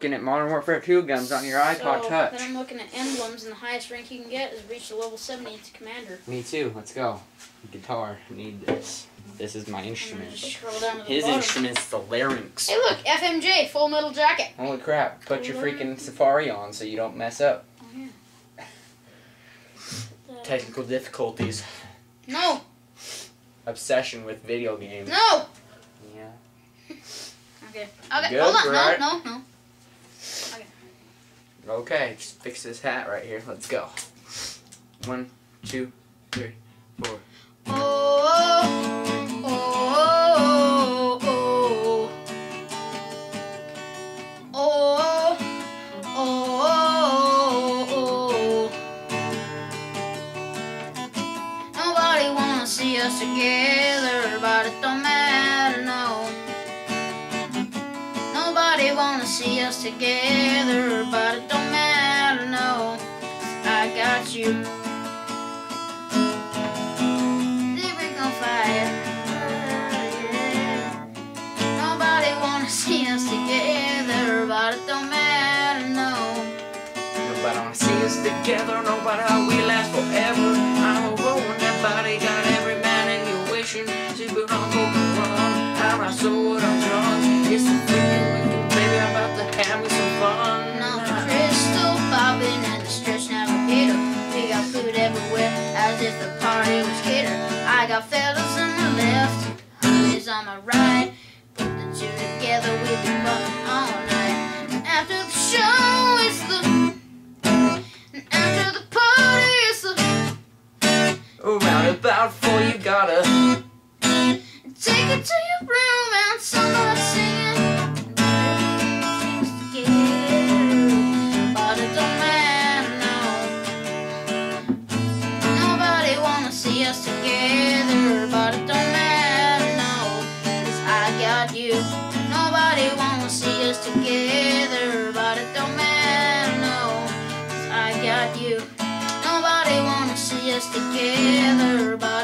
looking at Modern Warfare 2 guns on your iPod so, Touch. Then I'm looking at emblems, and the highest rank you can get is reach the level 70. It's commander. Me too. Let's go. Guitar. Need this. This is my instrument. just scroll down to the His bottom. instrument's the larynx. Hey, look, FMJ, Full Metal Jacket. Holy crap. Put your freaking Safari on so you don't mess up. Oh, yeah. Uh, Technical difficulties. No, Obsession with video games. no. Yeah. Okay. Okay. Good, Hold on. right? No, no, no. Okay, just fix this hat right here. Let's go. One, two, three, four. Oh, oh, oh, oh, Nobody wanna see us together, but it don't matter, wanna see us together, but it don't matter, no. I got you. Lyric on fire. Nobody wanna see us together, but it don't matter, no. Nobody wanna see us together, nobody we last forever. I'm a rolling that body, got every man in you wishing. Coca rum, I'm not so I'm drunk. As if the party was catered. I got fellas on my left, honeys on my right. Put the two together, we be bumping all night. And after the show, it's the. And after the party, it's the. Around about four, you gotta. Take it to your room and somebody us together, but it don't matter now. 'Cause I got you. Nobody wanna see us together, but it don't matter now. 'Cause I got you. Nobody wanna see us together, but